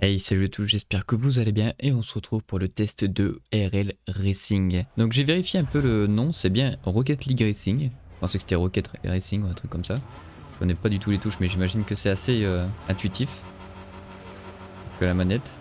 Hey salut à tous, j'espère que vous allez bien et on se retrouve pour le test de RL Racing. Donc j'ai vérifié un peu le nom, c'est bien Rocket League Racing. Je pensais que c'était Rocket Racing ou un truc comme ça. Je connais pas du tout les touches mais j'imagine que c'est assez euh, intuitif. Que la manette.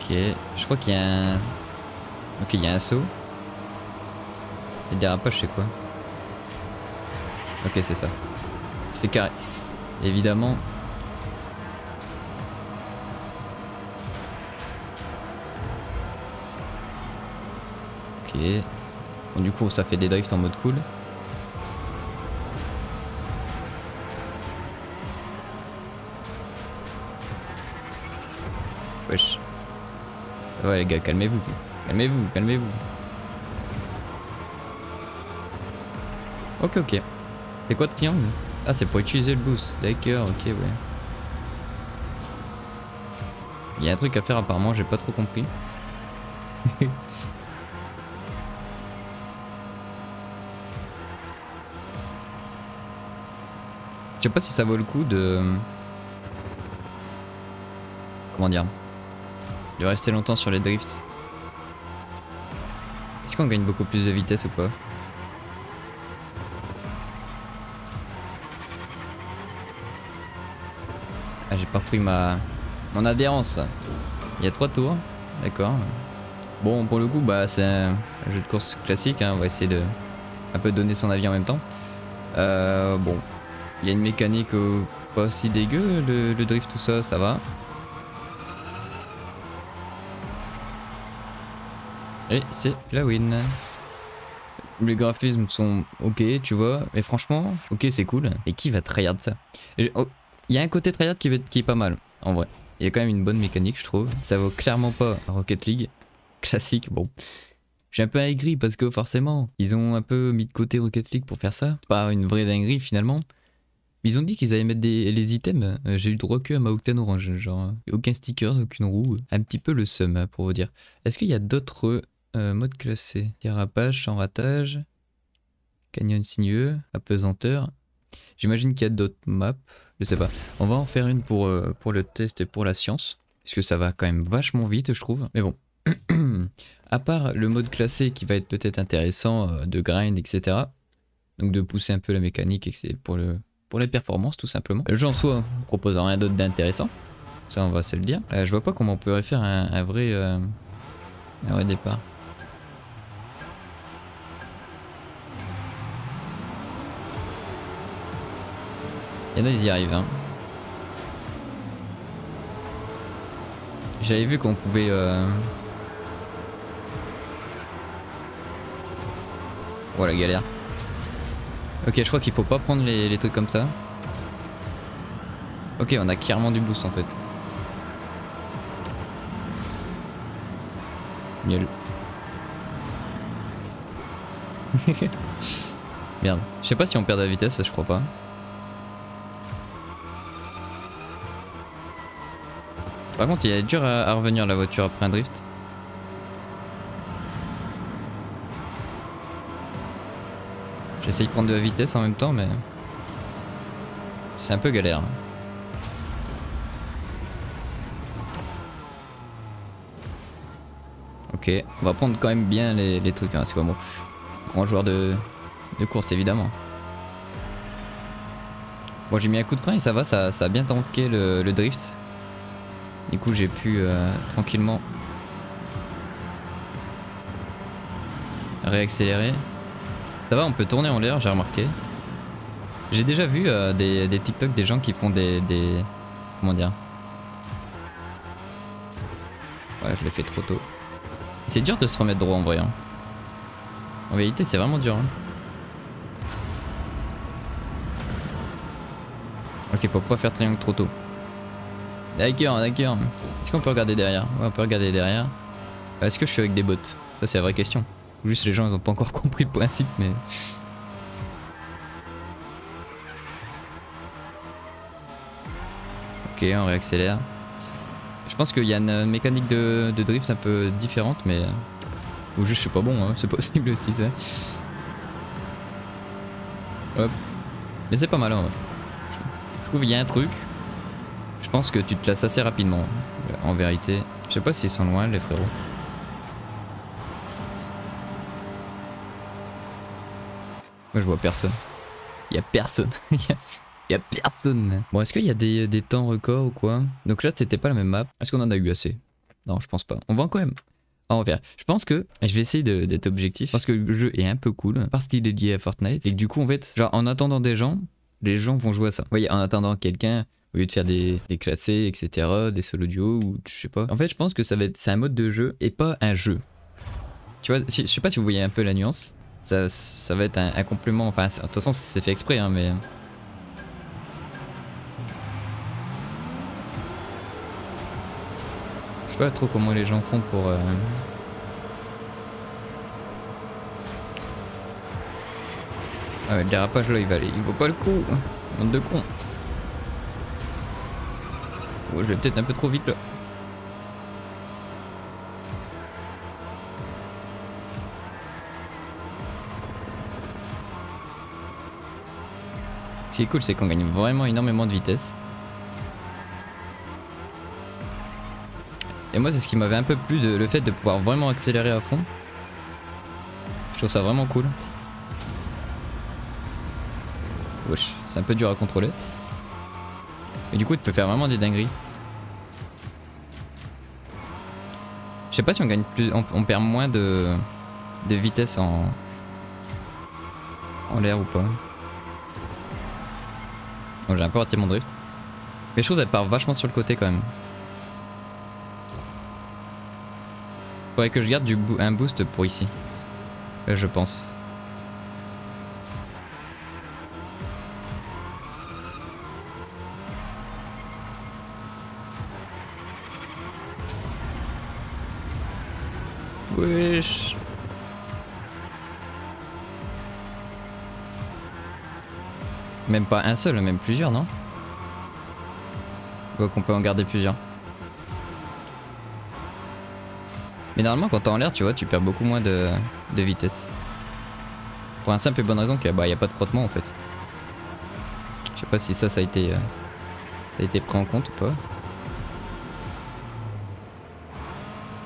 Ok, je crois qu'il y a un... Ok, il y a un saut. Et dérapage c'est quoi? Ok c'est ça. C'est carré. Évidemment. Ok. Bon, du coup, ça fait des drifts en mode cool. Wesh. Ouais les gars, calmez-vous. Calmez-vous, calmez-vous. Ok, ok. C'est quoi triangle? Ah, c'est pour utiliser le boost. D'accord, ok, ouais. Il y a un truc à faire apparemment, j'ai pas trop compris. Je sais pas si ça vaut le coup de... Comment dire De rester longtemps sur les drifts. Est-ce qu'on gagne beaucoup plus de vitesse ou pas? J'ai pas pris ma mon adhérence. Il y a trois tours, d'accord. Bon, pour le coup, bah c'est un jeu de course classique. Hein. On va essayer de un peu donner son avis en même temps. Euh, bon, il y a une mécanique pas aussi dégueu, le, drift tout ça, ça va. Et c'est la win. Les graphismes sont ok, tu vois, mais franchement, ok, c'est cool. Et qui va tryhard ça? Oh, il y a un côté tryhard qui, qui est pas mal, en vrai. Il y a quand même une bonne mécanique, je trouve. Ça vaut clairement pas Rocket League. Classique, bon. Je suis un peu aigri parce que forcément, ils ont un peu mis de côté Rocket League pour faire ça. Pas une vraie dinguerie finalement. Ils ont dit qu'ils allaient mettre des, les items. J'ai eu droit que à ma Octane Orange. Genre, aucun sticker, aucune roue. Un petit peu le seum, hein, pour vous dire. Est-ce qu'il y a d'autres euh, modes classés? Dérapage, sans ratage, canyon sinueux, apesanteur. J'imagine qu'il y a d'autres maps. Je sais pas. On va en faire une pour, euh, pour le test et pour la science. Parce que ça va quand même vachement vite, je trouve. Mais bon. à part le mode classé qui va être peut-être intéressant euh, de grind, etc. Donc de pousser un peu la mécanique pour, le, pour les performances tout simplement. Le jeu en soi propose rien d'autre d'intéressant. Ça on va se le dire. Euh, je vois pas comment on pourrait faire un, vrai, un vrai départ. Il y en a, ils y arrivent. Hein. J'avais vu qu'on pouvait... Euh... Oh la galère. Ok, je crois qu'il faut pas prendre les, trucs comme ça. Ok, on a clairement du boost en fait. Nul. Merde. Je sais pas si on perd de la vitesse, je crois pas. Par contre, il est dur à, revenir la voiture après un drift. J'essaye de prendre de la vitesse en même temps, mais c'est un peu galère. Ok, on va prendre quand même bien les, trucs, hein, c'est quoi moi Grand joueur de, course évidemment. Bon j'ai mis un coup de frein et ça va, ça, a bien tanké le drift. Du coup j'ai pu euh, tranquillement réaccélérer. Ça va, on peut tourner en l'air, j'ai remarqué. J'ai déjà vu euh, des, des, TikTok des gens qui font des, des... Comment dire? Ouais, je l'ai fait trop tôt. C'est dur de se remettre droit en vrai. Hein. En vérité, c'est vraiment dur. Hein. Ok, faut pas faire triangle trop tôt. D'accord, d'accord. Est-ce qu'on peut regarder derrière? Ouais, on peut regarder derrière. Est-ce que je suis avec des bots? Ça, c'est la vraie question. Juste les gens, ils ont pas encore compris le principe, mais... Ok, on réaccélère. Je pense qu'il y a une mécanique de, drift un peu différente, mais... Ou juste je suis pas bon, hein. c'est possible aussi ça. Hop. Mais c'est pas mal vrai. Je trouve il y a un truc. Je pense que tu te lasses assez rapidement, en vérité. Je sais pas s'ils sont loin, les frérots. Moi, je vois personne. Il a personne. Il y a personne. Bon, est-ce qu'il y a des, des, temps records ou quoi? Donc là, c'était pas la même map. Est-ce qu'on en a eu assez? Non, je pense pas. On va quand même. Ah, on verra. Je pense que je vais essayer d'être objectif parce que le jeu est un peu cool parce qu'il est lié à Fortnite et du coup, en fait, genre en attendant des gens, les gens vont jouer à ça. Vous voyez, en attendant quelqu'un, au lieu de faire des, classés, etc., des solo duo ou je sais pas. En fait, je pense que ça va être c'est un mode de jeu et pas un jeu. Tu vois, je sais pas si vous voyez un peu la nuance. Ça, ça va être un, complément. Enfin, de toute façon, c'est fait exprès, hein, mais pas trop comment les gens font pour... Euh... Ah ouais, le dérapage là il va aller, il vaut pas le coup, bande de cons. Je vais peut-être un peu trop vite là. Ce qui est cool c'est qu'on gagne vraiment énormément de vitesse. Et moi, c'est ce qui m'avait un peu plu, de, le fait de pouvoir vraiment accélérer à fond. Je trouve ça vraiment cool. Wesh, c'est un peu dur à contrôler. Et du coup, tu peux faire vraiment des dingueries. Je sais pas si on gagne plus, on, perd moins de, de vitesse en, en l'air ou pas. Bon, j'ai un peu raté mon drift. Mais je trouve qu'elle part vachement sur le côté quand même. Faudrait que je garde du un boost pour ici. Euh, je pense. Wesh. Même pas un seul, même plusieurs, non? Ou qu'on peut en garder plusieurs. Mais normalement quand t'es en l'air tu vois tu perds beaucoup moins de, vitesse. Pour un simple et bonne raison qu'il n'y bah, a pas de frottement en fait. Je sais pas si ça ça a été, euh, ça a été pris en compte ou pas.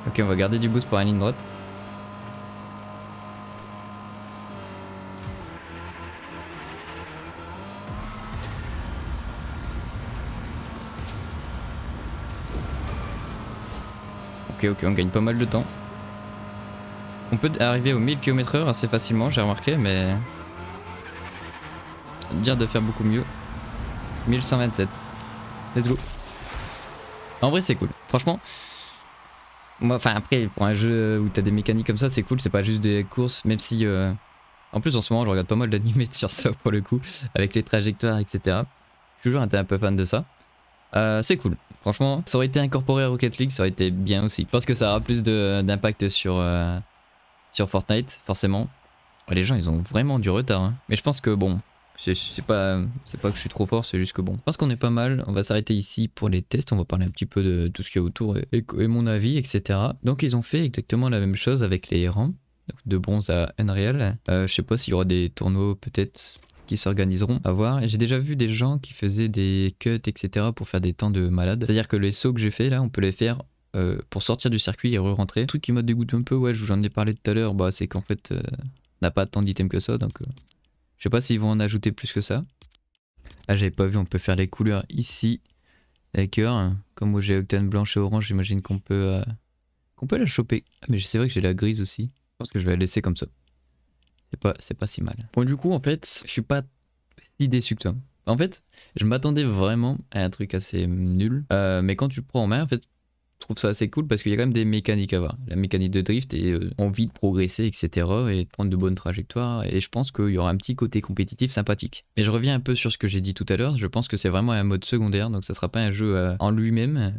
Ok on va garder du boost pour la ligne droite. ok, on gagne pas mal de temps. On peut arriver aux 1000 km/h assez facilement, j'ai remarqué, mais. Dire de faire beaucoup mieux. 1127. Let's go. En vrai, c'est cool. Franchement. Moi, enfin, après, pour un jeu où t'as des mécaniques comme ça, c'est cool. C'est pas juste des courses, même si. Euh, en plus, en ce moment, je regarde pas mal d'animés sur ça pour le coup, avec les trajectoires, etc. J'ai toujours été un peu fan de ça. Euh, c'est cool. Franchement, ça aurait été incorporé à Rocket League, ça aurait été bien aussi. Je pense que ça aura plus d'impact sur, euh, sur Fortnite, forcément. Les gens, ils ont vraiment du retard. Hein. Mais je pense que bon, c'est pas, pas que je suis trop fort, c'est juste que bon. Je pense qu'on est pas mal. On va s'arrêter ici pour les tests. On va parler un petit peu de tout ce qu'il y a autour et, mon avis, etc. Donc, ils ont fait exactement la même chose avec les rangs. De bronze à Unreal. Euh, je sais pas s'il y aura des tournois peut-être qui s'organiseront à voir. J'ai déjà vu des gens qui faisaient des cuts, etc. pour faire des temps de malade. C'est-à-dire que les sauts que j'ai fait là, on peut les faire euh, pour sortir du circuit et re-rentrer. Truc qui m'a dégoûté un peu, ouais, j'en ai parlé tout à l'heure, bah, c'est qu'en fait, euh, on n'a pas tant d'items que ça, donc euh, je sais pas s'ils vont en ajouter plus que ça. Ah, j'avais pas vu, on peut faire les couleurs ici. D'accord, comme moi j'ai octane blanche et orange, j'imagine qu'on peut, qu'on peut la choper. Ah, mais c'est vrai que j'ai la grise aussi. Je pense que je vais la laisser comme ça. C'est pas, pas si mal. Bon, du coup, en fait, je suis pas si déçu que toi. En fait, je m'attendais vraiment à un truc assez nul. Euh, mais quand tu prends en main, en fait, trouve ça assez cool parce qu'il y a quand même des mécaniques à voir. La mécanique de drift et euh, envie de progresser, etc. et de prendre de bonnes trajectoires. Et je pense qu'il y aura un petit côté compétitif sympathique. Mais je reviens un peu sur ce que j'ai dit tout à l'heure. Je pense que c'est vraiment un mode secondaire, donc ça sera pas un jeu euh, en lui-même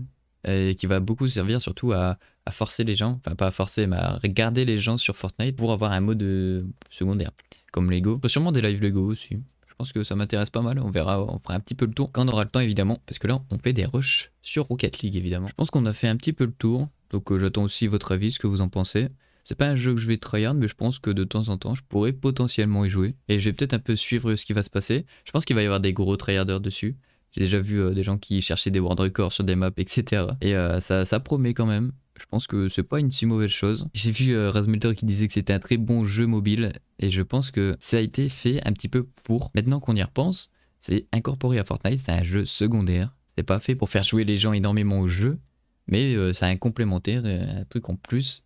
et qui va beaucoup servir surtout à, forcer les gens, enfin pas à forcer, mais à regarder les gens sur Fortnite pour avoir un mode euh, secondaire, comme Lego. Sûrement des live Lego aussi. Je pense que ça m'intéresse pas mal, on verra, on fera un petit peu le tour quand on aura le temps évidemment, parce que là on fait des rushs sur Rocket League évidemment. Je pense qu'on a fait un petit peu le tour, donc euh, j'attends aussi votre avis, ce que vous en pensez. C'est pas un jeu que je vais tryhard, mais je pense que de temps en temps, je pourrais potentiellement y jouer. Et je vais peut-être un peu suivre ce qui va se passer. Je pense qu'il va y avoir des gros tryharders dessus. J'ai déjà vu euh, des gens qui cherchaient des world records sur des maps, etc. Et euh, ça, ça promet quand même. Je pense que c'est pas une si mauvaise chose. J'ai vu euh, Razmulter qui disait que c'était un très bon jeu mobile et je pense que ça a été fait un petit peu pour. Maintenant qu'on y repense, c'est incorporé à Fortnite, c'est un jeu secondaire. C'est pas fait pour faire jouer les gens énormément au jeu, mais euh, c'est un complémentaire, un truc en plus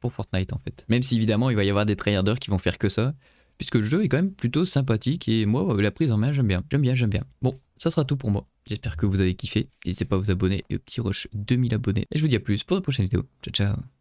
pour Fortnite en fait. Même si évidemment il va y avoir des tryharders qui vont faire que ça, puisque le jeu est quand même plutôt sympathique et moi la prise en main j'aime bien, j'aime bien, j'aime bien. Bon, ça sera tout pour moi. J'espère que vous avez kiffé. N'hésitez pas à vous abonner et au petit rush 2000 abonnés. Et je vous dis à plus pour la prochaine vidéo. Ciao ciao